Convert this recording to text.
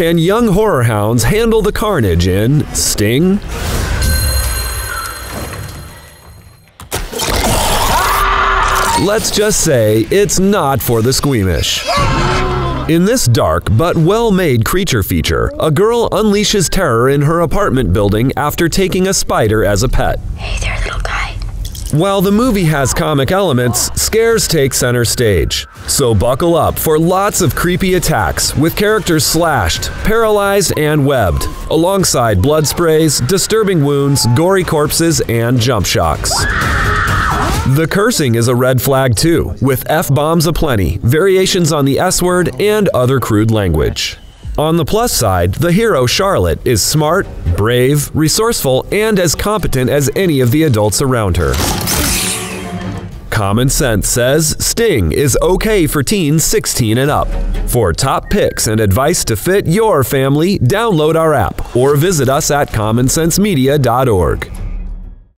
Can young horror hounds handle the carnage in Sting? Let's just say it's not for the squeamish. In this dark but well made creature feature, a girl unleashes terror in her apartment building after taking a spider as a pet. Hey there. While the movie has comic elements, scares take center stage. So buckle up for lots of creepy attacks with characters slashed, paralyzed, and webbed, alongside blood sprays, disturbing wounds, gory corpses, and jump shocks. The cursing is a red flag too, with F bombs aplenty, variations on the S word, and other crude language. On the plus side, the hero Charlotte is smart, brave, resourceful, and as competent as any of the adults around her. Common Sense says Sting is okay for teens 16 and up. For top picks and advice to fit your family, download our app or visit us at commonsensemedia.org.